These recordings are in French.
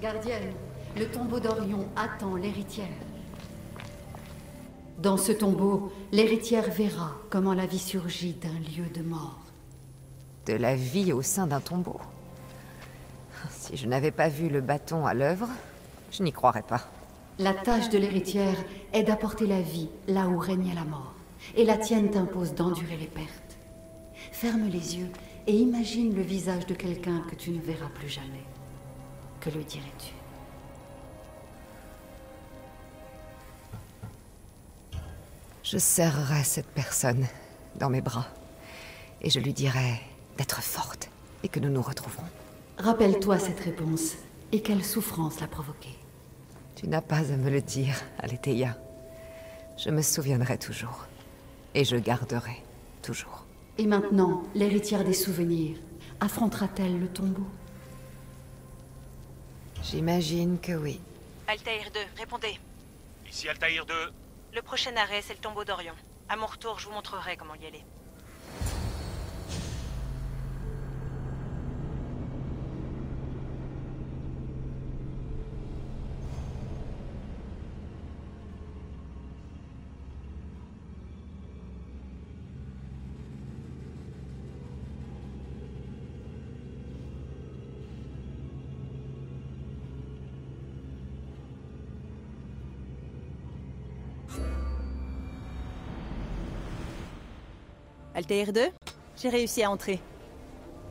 Gardienne, le tombeau d'Orion attend l'héritière. Dans ce tombeau, l'héritière verra comment la vie surgit d'un lieu de mort. De la vie au sein d'un tombeau. Si je n'avais pas vu le bâton à l'œuvre, je n'y croirais pas. La tâche de l'héritière est d'apporter la vie là où règne la mort. Et la tienne t'impose d'endurer les pertes. Ferme les yeux et imagine le visage de quelqu'un que tu ne verras plus jamais. Que lui dirais-tu Je serrerai cette personne dans mes bras. Et je lui dirai d'être forte et que nous nous retrouverons. Rappelle-toi cette réponse et quelle souffrance l'a provoquée. Tu n'as pas à me le dire, Aletheia. Je me souviendrai toujours. Et je garderai toujours. Et maintenant, l'héritière des souvenirs, affrontera-t-elle le tombeau? J'imagine que oui. Altaïr 2, répondez. Ici Altaïr 2. Le prochain arrêt, c'est le tombeau d'Orion. À mon retour, je vous montrerai comment y aller. Altair 2 J'ai réussi à entrer.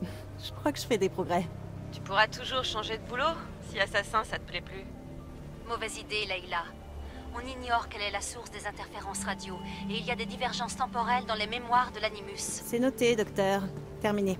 je crois que je fais des progrès. Tu pourras toujours changer de boulot si assassin ça te plaît plus. Mauvaise idée, Layla. On ignore quelle est la source des interférences radio, et il y a des divergences temporelles dans les mémoires de l'animus. C'est noté, docteur. Terminé.